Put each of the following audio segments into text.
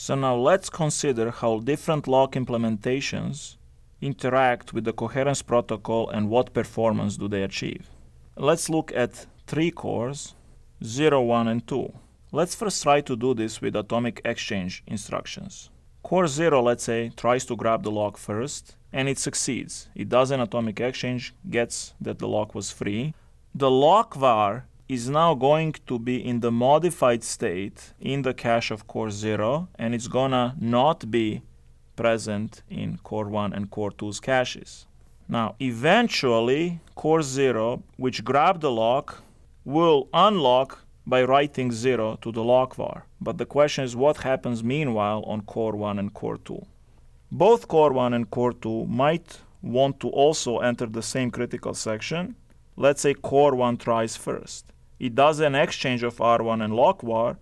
So now let's consider how different lock implementations interact with the coherence protocol and what performance do they achieve. Let's look at three cores, 0, 1, and 2. Let's first try to do this with atomic exchange instructions. Core 0, let's say, tries to grab the lock first, and it succeeds. It does an atomic exchange, gets that the lock was free. The lock var is now going to be in the modified state in the cache of core 0, and it's gonna not be present in core 1 and core 2's caches. Now, eventually, core 0, which grabbed the lock, will unlock by writing 0 to the lock var. But the question is what happens meanwhile on core 1 and core 2. Both core 1 and core 2 might want to also enter the same critical section. Let's say core 1 tries first it does an exchange of R1 and lock var,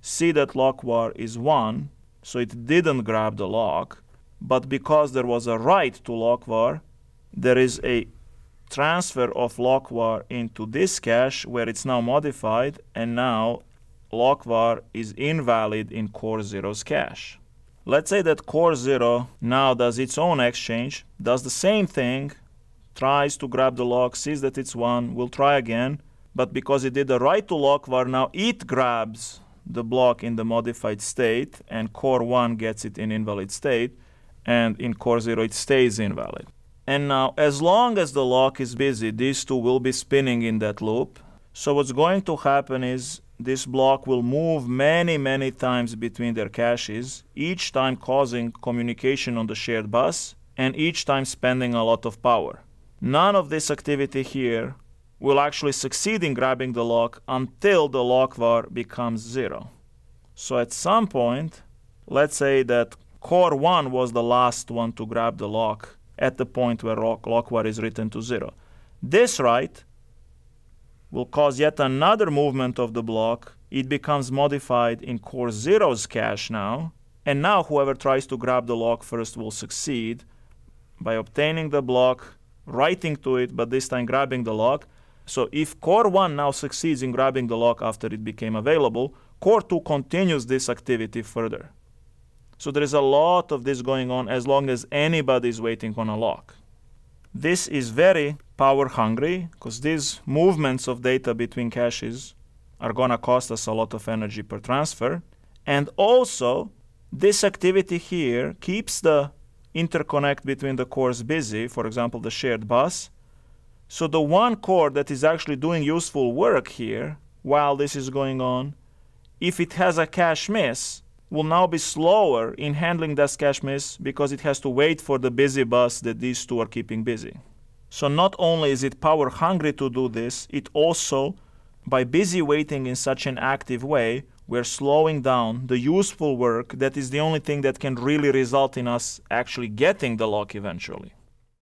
see that lock var is 1, so it didn't grab the lock, but because there was a write to lock var, there is a transfer of lock var into this cache where it's now modified, and now lock var is invalid in core 0's cache. Let's say that core 0 now does its own exchange, does the same thing, tries to grab the lock, sees that it's 1, will try again, but because it did a write to lock var, now it grabs the block in the modified state, and core 1 gets it in invalid state, and in core 0 it stays invalid. And now, as long as the lock is busy, these two will be spinning in that loop. So what's going to happen is this block will move many, many times between their caches, each time causing communication on the shared bus, and each time spending a lot of power. None of this activity here will actually succeed in grabbing the lock until the lock var becomes zero. So at some point, let's say that core 1 was the last one to grab the lock at the point where lock, lock var is written to zero. This write will cause yet another movement of the block. It becomes modified in core 0's cache now, and now whoever tries to grab the lock first will succeed by obtaining the block, writing to it, but this time grabbing the lock, so if core 1 now succeeds in grabbing the lock after it became available, core 2 continues this activity further. So there is a lot of this going on as long as anybody is waiting on a lock. This is very power hungry because these movements of data between caches are going to cost us a lot of energy per transfer. And also, this activity here keeps the interconnect between the cores busy, for example, the shared bus, so the one core that is actually doing useful work here while this is going on, if it has a cache miss, will now be slower in handling that cache miss because it has to wait for the busy bus that these two are keeping busy. So not only is it power hungry to do this, it also, by busy waiting in such an active way, we're slowing down the useful work that is the only thing that can really result in us actually getting the lock eventually.